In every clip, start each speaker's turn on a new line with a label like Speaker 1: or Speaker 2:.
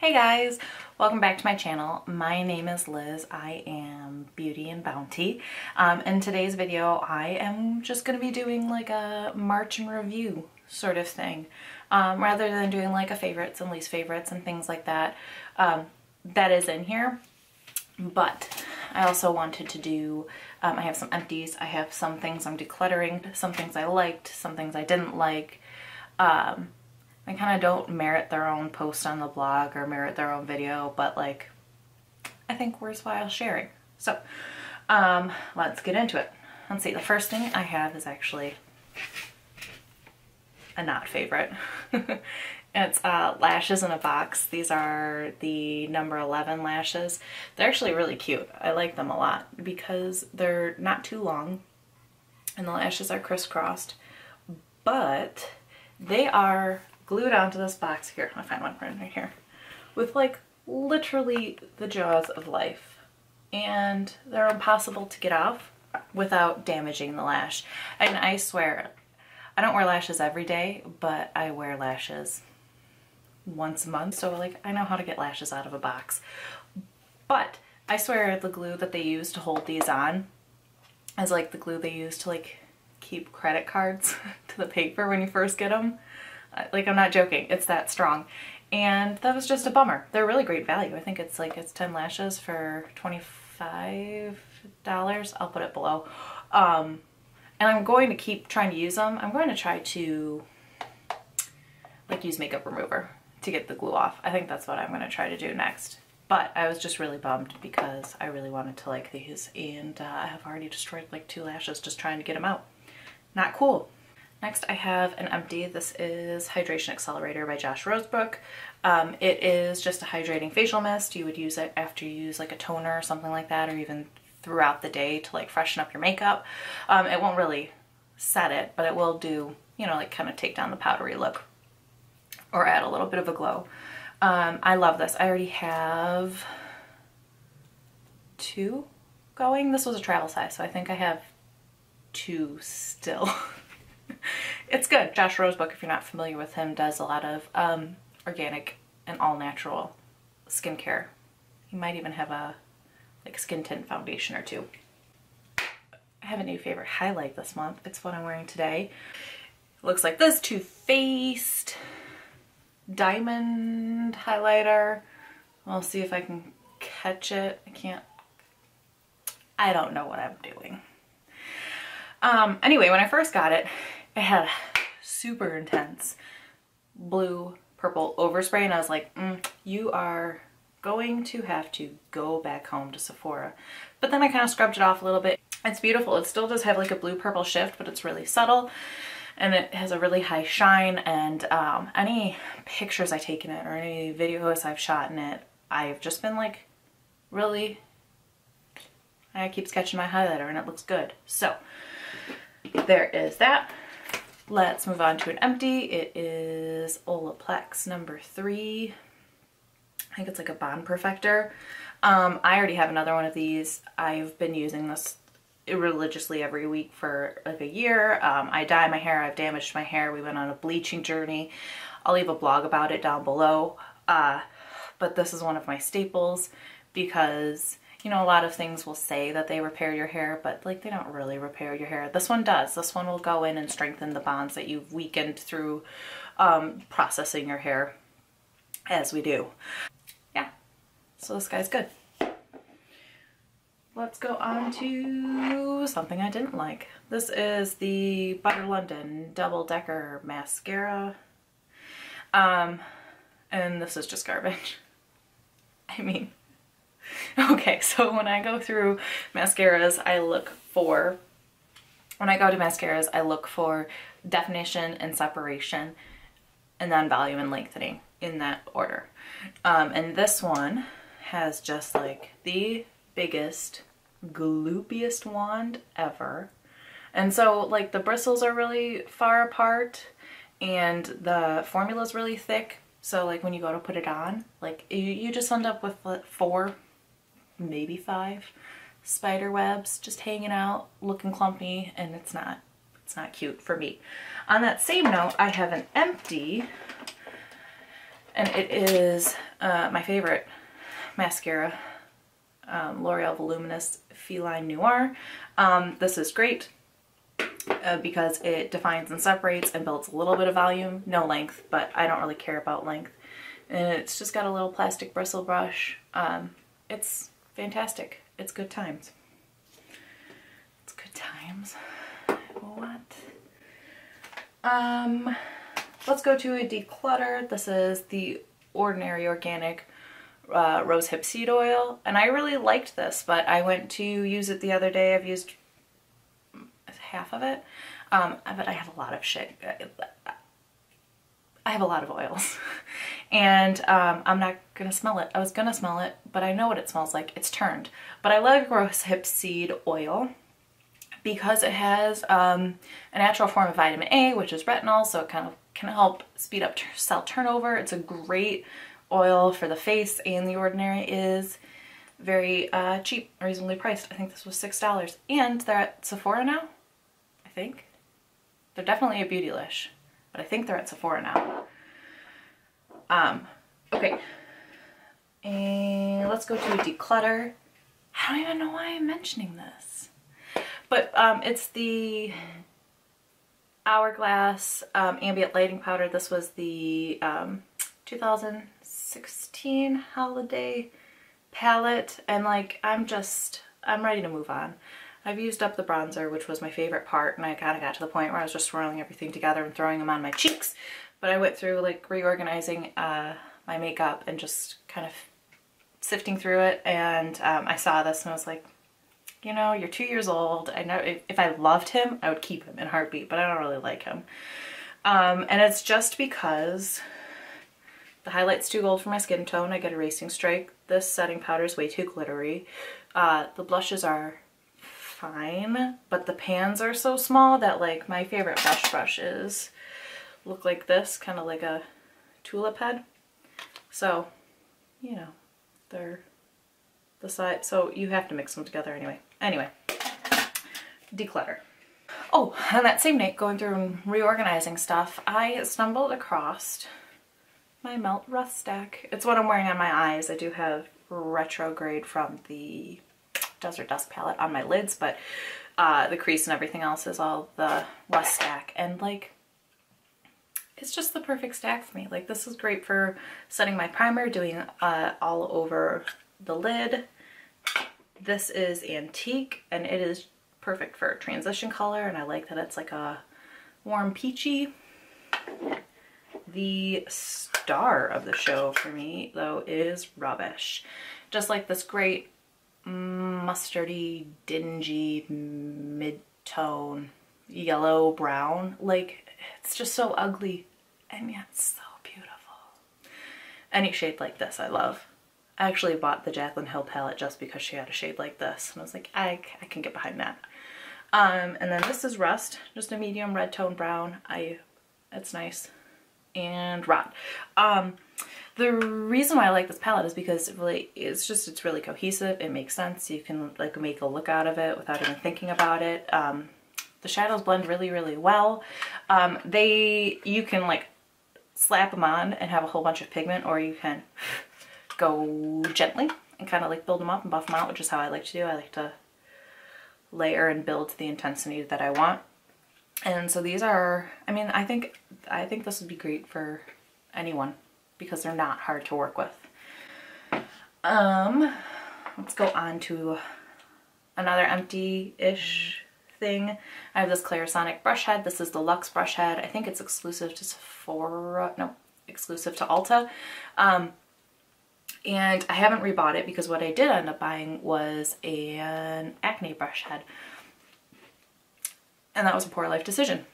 Speaker 1: Hey guys, welcome back to my channel. My name is Liz. I am Beauty and Bounty. Um, in today's video, I am just going to be doing like a March and review sort of thing. Um, rather than doing like a favorites and least favorites and things like that. Um, that is in here. But I also wanted to do, um, I have some empties. I have some things I'm decluttering, some things I liked, some things I didn't like. Um, I kind of don't merit their own post on the blog or merit their own video, but like, I think worthwhile sharing. So, um, let's get into it. Let's see, the first thing I have is actually a not favorite. it's uh, lashes in a box. These are the number 11 lashes. They're actually really cute. I like them a lot because they're not too long and the lashes are crisscrossed, but they are glued onto this box here. I find one right here with like literally the jaws of life and they're impossible to get off without damaging the lash. And I swear, I don't wear lashes every day, but I wear lashes once a month. So like I know how to get lashes out of a box. But I swear the glue that they use to hold these on is like the glue they use to like keep credit cards to the paper when you first get them. Like I'm not joking, it's that strong. And that was just a bummer. They're really great value. I think it's like it's 10 lashes for $25. I'll put it below. Um, and I'm going to keep trying to use them. I'm going to try to like use makeup remover to get the glue off. I think that's what I'm going to try to do next. But I was just really bummed because I really wanted to like these and uh, I have already destroyed like two lashes just trying to get them out. Not cool. Next I have an empty. This is Hydration Accelerator by Josh Rosebrook. Um, it is just a hydrating facial mist. You would use it after you use like a toner or something like that or even throughout the day to like freshen up your makeup. Um, it won't really set it, but it will do, you know, like kind of take down the powdery look or add a little bit of a glow. Um, I love this. I already have two going. This was a travel size, so I think I have two still. it's good. Josh Rosebrook, if you're not familiar with him, does a lot of um, organic and all natural skincare. He might even have a like skin tint foundation or two. I have a new favorite highlight this month. It's what I'm wearing today. It looks like this Too Faced diamond highlighter. I'll see if I can catch it. I can't, I don't know what I'm doing. Um, anyway, when I first got it, it had super intense blue purple overspray and I was like, mm, you are going to have to go back home to Sephora. But then I kind of scrubbed it off a little bit. It's beautiful. It still does have like a blue purple shift, but it's really subtle and it has a really high shine and um, any pictures I take in it or any videos I've shot in it, I've just been like really, I keep sketching my highlighter and it looks good. So there is that. Let's move on to an empty. It is Olaplex number three. I think it's like a bond perfector. Um, I already have another one of these. I've been using this religiously every week for like a year. Um, I dye my hair. I've damaged my hair. We went on a bleaching journey. I'll leave a blog about it down below. Uh, but this is one of my staples because you know, a lot of things will say that they repair your hair, but like they don't really repair your hair. This one does. This one will go in and strengthen the bonds that you've weakened through um, processing your hair as we do. Yeah, so this guy's good. Let's go on to something I didn't like. This is the Butter London Double Decker Mascara. Um, and this is just garbage. I mean, Okay, so when I go through mascaras, I look for, when I go to mascaras, I look for definition and separation and then volume and lengthening in that order. Um, and this one has just like the biggest, gloopiest wand ever. And so like the bristles are really far apart and the formula is really thick. So like when you go to put it on, like you, you just end up with four maybe five spider webs just hanging out looking clumpy and it's not it's not cute for me. On that same note I have an empty and it is uh, my favorite mascara, um, L'Oreal Voluminous Feline Noir. Um, this is great uh, because it defines and separates and builds a little bit of volume, no length, but I don't really care about length. And it's just got a little plastic bristle brush. Um, it's fantastic. It's good times. It's good times. What? Um, let's go to a declutter. This is the Ordinary Organic uh, Rose Hip Seed Oil. And I really liked this, but I went to use it the other day. I've used half of it. Um, but I have a lot of shit. I have a lot of oils. and um, I'm not gonna smell it. I was gonna smell it, but I know what it smells like. It's turned. But I love Rose Hip Seed Oil because it has um, a natural form of vitamin A, which is retinol, so it kind of can help speed up cell turnover. It's a great oil for the face, and the Ordinary is very uh, cheap, reasonably priced. I think this was $6. And they're at Sephora now, I think. They're definitely a Beautylish, but I think they're at Sephora now. Um, okay. And let's go to declutter. I don't even know why I'm mentioning this. But um, it's the Hourglass um, Ambient Lighting Powder. This was the um, 2016 holiday palette. And like, I'm just, I'm ready to move on. I've used up the bronzer, which was my favorite part, and I kind of got to the point where I was just swirling everything together and throwing them on my cheeks. But I went through like reorganizing uh, my makeup and just kind of sifting through it, and um, I saw this and I was like, you know, you're two years old. I know if, if I loved him, I would keep him in heartbeat, but I don't really like him. Um, and it's just because the highlight's too gold for my skin tone. I get a racing strike. This setting powder is way too glittery. Uh, the blushes are fine, but the pans are so small that like my favorite brush brushes look like this, kind of like a tulip head. So, you know, they're the side, so you have to mix them together anyway. Anyway, declutter. Oh, on that same night, going through and reorganizing stuff, I stumbled across my Melt Rust Stack. It's what I'm wearing on my eyes. I do have retrograde from the Desert Dust palette on my lids, but uh, the crease and everything else is all the Rust Stack. And like, it's just the perfect stack for me. Like this is great for setting my primer, doing uh, all over the lid. This is antique and it is perfect for transition color and I like that it's like a warm peachy. The star of the show for me though is Rubbish. Just like this great mustardy, dingy, mid-tone, yellow brown. Like it's just so ugly and yet so beautiful. Any shade like this I love. I actually bought the Jaclyn Hill palette just because she had a shade like this. And I was like, I, I can get behind that. Um, and then this is Rust, just a medium red tone brown. I, it's nice. And Rot. Um, the reason why I like this palette is because it really, it's just, it's really cohesive. It makes sense. You can like make a look out of it without even thinking about it. Um, the shadows blend really, really well. Um, they, you can like slap them on and have a whole bunch of pigment or you can go gently and kind of like build them up and buff them out, which is how I like to do. I like to layer and build the intensity that I want. And so these are, I mean, I think, I think this would be great for anyone because they're not hard to work with. Um, let's go on to another empty-ish thing. I have this Clarisonic brush head. This is the Luxe brush head. I think it's exclusive to Sephora, no, exclusive to Ulta. Um, and I haven't rebought it because what I did end up buying was an acne brush head. And that was a poor life decision.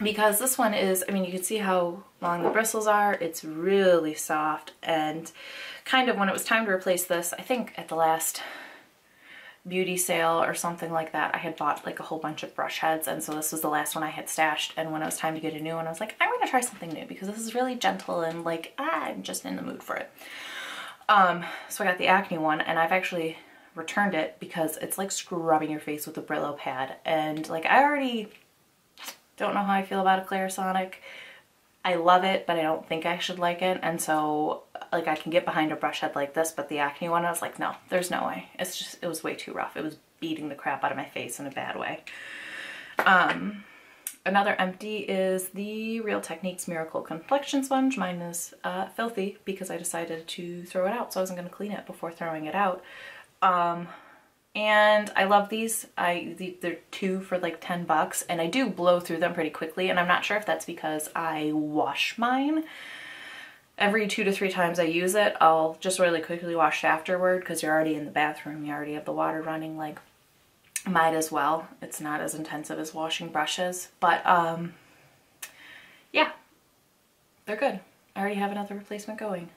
Speaker 1: Because this one is, I mean, you can see how long the bristles are. It's really soft and kind of when it was time to replace this, I think at the last beauty sale or something like that, I had bought like a whole bunch of brush heads and so this was the last one I had stashed and when it was time to get a new one I was like I'm gonna try something new because this is really gentle and like ah, I'm just in the mood for it. Um, so I got the acne one and I've actually returned it because it's like scrubbing your face with a Brillo pad. And like I already don't know how I feel about a Clarisonic. I love it, but I don't think I should like it. And so like I can get behind a brush head like this, but the acne one, I was like, no, there's no way. It's just, it was way too rough. It was beating the crap out of my face in a bad way. Um, another empty is the Real Techniques Miracle Complexion Sponge. Mine is uh, filthy because I decided to throw it out, so I wasn't going to clean it before throwing it out. Um, and I love these. I They're two for like 10 bucks and I do blow through them pretty quickly and I'm not sure if that's because I wash mine. Every two to three times I use it, I'll just really quickly wash afterward because you're already in the bathroom, you already have the water running, like might as well. It's not as intensive as washing brushes, but um, yeah, they're good. I already have another replacement going.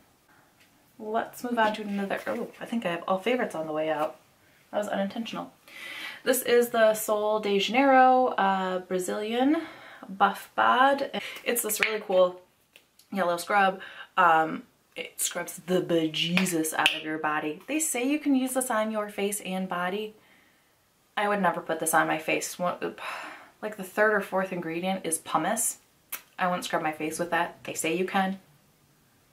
Speaker 1: Let's move on to another, oh, I think I have all favorites on the way out. That was unintentional. This is the Sol de Janeiro uh, Brazilian Buff Bod. It's this really cool yellow scrub. Um, it scrubs the bejesus out of your body. They say you can use this on your face and body. I would never put this on my face. Like the third or fourth ingredient is pumice. I wouldn't scrub my face with that. They say you can.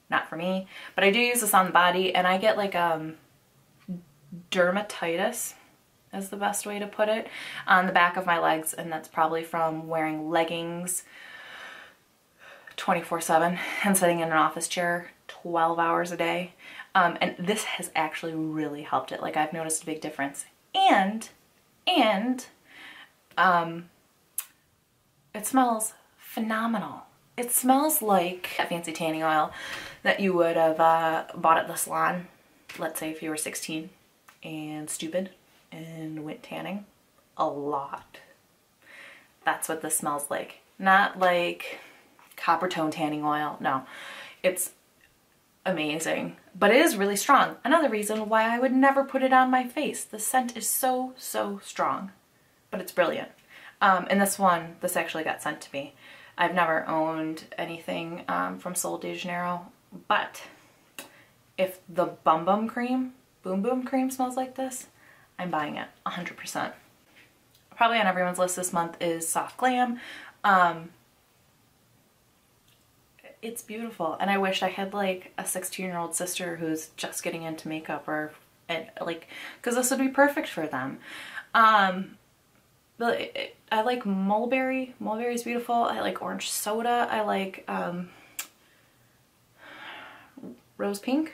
Speaker 1: Not for me. But I do use this on the body and I get like um dermatitis is the best way to put it on the back of my legs and that's probably from wearing leggings 24 7 and sitting in an office chair 12 hours a day. Um, and this has actually really helped it. Like I've noticed a big difference. And and um, it smells phenomenal. It smells like a fancy tanning oil that you would have uh, bought at the salon let's say if you were 16 and stupid and went tanning a lot. That's what this smells like. Not like Coppertone tanning oil. No, it's amazing, but it is really strong. Another reason why I would never put it on my face. The scent is so, so strong, but it's brilliant. Um, and this one, this actually got sent to me. I've never owned anything um, from Sol de Janeiro, but if the Bum Bum cream Boom Boom cream smells like this, I'm buying it 100%. Probably on everyone's list this month is Soft Glam. Um, it's beautiful and I wish I had like a 16 year old sister who's just getting into makeup or and like because this would be perfect for them. Um, but it, it, I like mulberry. Mulberry is beautiful. I like orange soda. I like um, rose pink.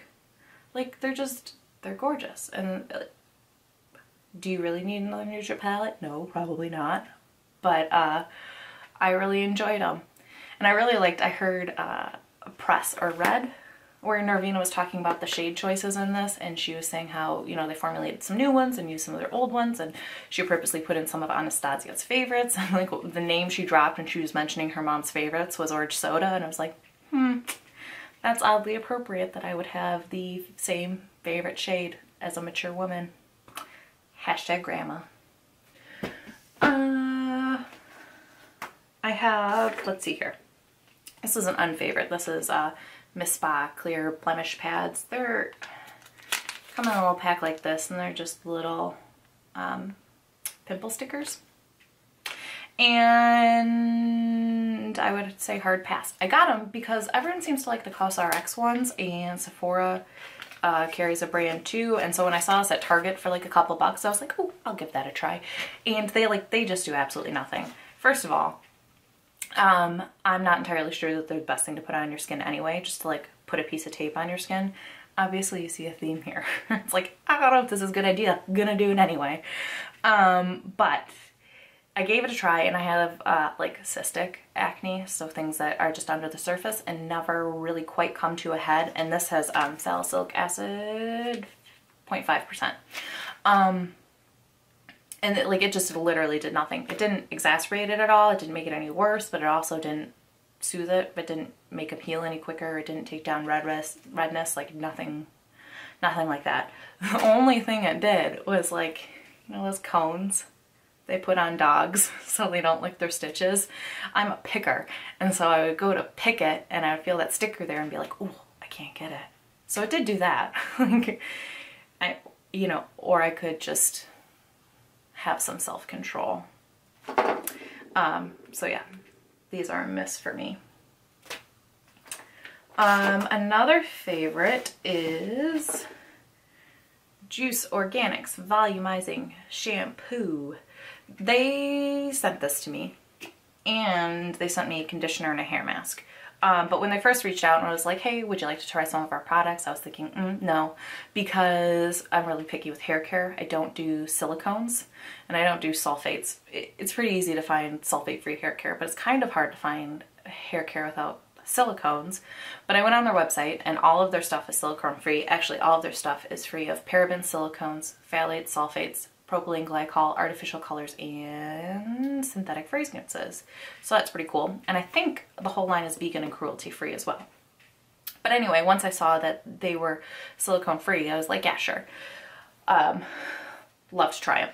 Speaker 1: Like they're just they're gorgeous. And uh, do you really need another neutral palette? No, probably not. But uh, I really enjoyed them. And I really liked, I heard uh, Press or Red, where Norvina was talking about the shade choices in this and she was saying how, you know, they formulated some new ones and used some of their old ones and she purposely put in some of Anastasia's favorites and like the name she dropped when she was mentioning her mom's favorites was Orange Soda and I was like, hmm, that's oddly appropriate that I would have the same favorite shade as a mature woman. Hashtag grandma. Uh, I have, let's see here. This is an unfavorite. This is uh, Miss Spa Clear Blemish Pads. They're come in a little pack like this and they're just little um, pimple stickers. And I would say hard pass. I got them because everyone seems to like the COSRX ones and Sephora uh, carries a brand too. And so when I saw this at Target for like a couple bucks, I was like, oh, I'll give that a try. And they like, they just do absolutely nothing. First of all, um, I'm not entirely sure that they're the best thing to put on your skin anyway, just to like put a piece of tape on your skin. Obviously you see a theme here. it's like, I don't know if this is a good idea. Gonna do it anyway. Um, but I gave it a try and I have uh, like cystic acne, so things that are just under the surface and never really quite come to a head. And this has um, salicylic acid, 0.5%. Um, and it, like it just literally did nothing. It didn't exacerbate it at all. It didn't make it any worse, but it also didn't soothe it, but didn't make it heal any quicker. It didn't take down redness, redness, like nothing, nothing like that. The only thing it did was like, you know those cones they put on dogs so they don't lick their stitches. I'm a picker and so I would go to pick it and I would feel that sticker there and be like, oh, I can't get it. So it did do that. I, you know, or I could just have some self-control. Um, so yeah, these are a miss for me. Um, another favorite is Juice Organics Volumizing Shampoo. They sent this to me and they sent me a conditioner and a hair mask. Um, but when they first reached out and was like, hey, would you like to try some of our products? I was thinking, mm, no, because I'm really picky with hair care. I don't do silicones and I don't do sulfates. It's pretty easy to find sulfate-free hair care, but it's kind of hard to find hair care without silicones. But I went on their website and all of their stuff is silicone free. Actually, all of their stuff is free of parabens, silicones, phthalates, sulfates, propylene glycol, artificial colors, and synthetic fragrances. So that's pretty cool. And I think the whole line is vegan and cruelty free as well. But anyway, once I saw that they were silicone free, I was like, yeah, sure. Um, love to try them.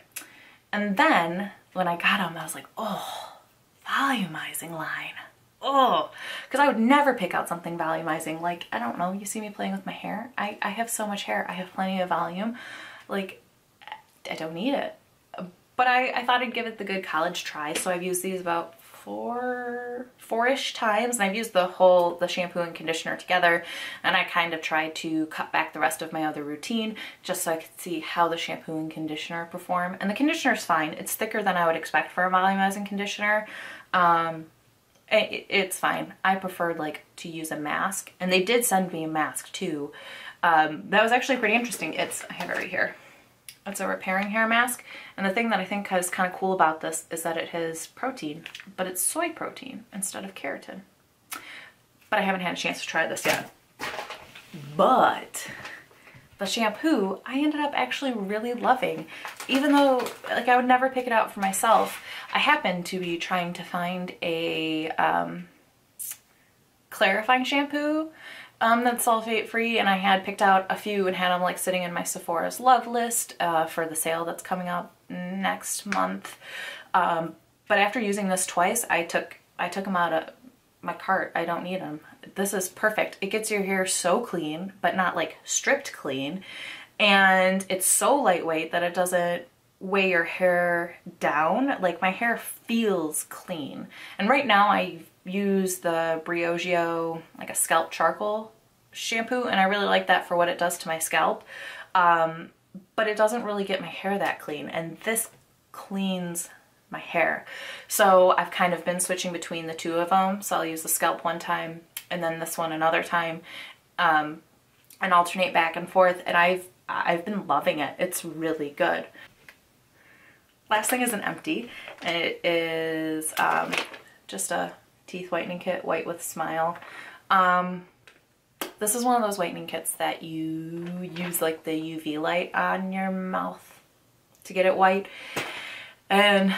Speaker 1: And then when I got them, I was like, oh, volumizing line. Oh, because I would never pick out something volumizing. Like, I don't know, you see me playing with my hair? I, I have so much hair. I have plenty of volume. Like, I don't need it. But I, I thought I'd give it the good college try. So I've used these about four, four-ish times. And I've used the whole, the shampoo and conditioner together. And I kind of tried to cut back the rest of my other routine just so I could see how the shampoo and conditioner perform. And the conditioner is fine. It's thicker than I would expect for a volumizing conditioner. Um, it, it's fine. I preferred like to use a mask. And they did send me a mask too. Um, that was actually pretty interesting. It's, I have it right here. It's a repairing hair mask. And the thing that I think is kind of cool about this is that it has protein, but it's soy protein instead of keratin. But I haven't had a chance to try this yet. But the shampoo I ended up actually really loving. Even though like I would never pick it out for myself, I happened to be trying to find a um, clarifying shampoo um, that's sulfate free and I had picked out a few and had them like sitting in my Sephora's love list uh, for the sale that's coming up next month. Um, but after using this twice, I took I took them out of my cart. I don't need them. This is perfect. It gets your hair so clean, but not like stripped clean. And it's so lightweight that it doesn't weigh your hair down. Like my hair feels clean. And right now I use the Briogeo, like a scalp charcoal shampoo, and I really like that for what it does to my scalp. Um, but it doesn't really get my hair that clean, and this cleans my hair. So I've kind of been switching between the two of them. So I'll use the scalp one time and then this one another time um, and alternate back and forth. And I've, I've been loving it. It's really good. Last thing is an empty and it is um, just a teeth whitening kit, white with style. Um, this is one of those whitening kits that you use like the UV light on your mouth to get it white. And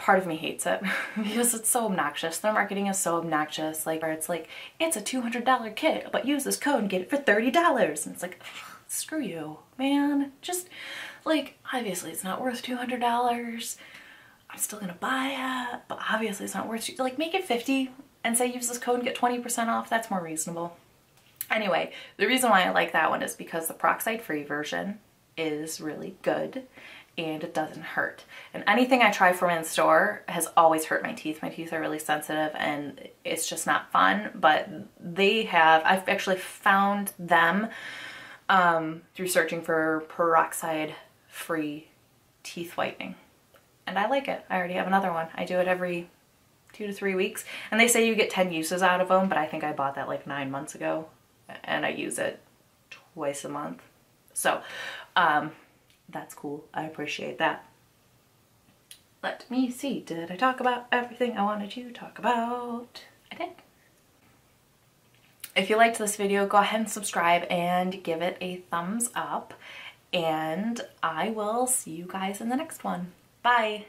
Speaker 1: part of me hates it because it's so obnoxious. Their marketing is so obnoxious. Like where it's like, it's a $200 kit, but use this code and get it for $30. And it's like, screw you, man. Just like, obviously it's not worth $200. I'm still gonna buy it, but obviously it's not worth it. Like make it 50 and say use this code and get 20% off. That's more reasonable. Anyway, the reason why I like that one is because the peroxide free version is really good and it doesn't hurt. And anything I try from in store has always hurt my teeth. My teeth are really sensitive and it's just not fun, but they have, I've actually found them um, through searching for peroxide free teeth whitening and I like it. I already have another one. I do it every two to three weeks. And they say you get 10 uses out of them, but I think I bought that like nine months ago and I use it twice a month. So um, that's cool. I appreciate that. Let me see. Did I talk about everything I wanted to talk about? I did. If you liked this video, go ahead and subscribe and give it a thumbs up. And I will see you guys in the next one. Bye.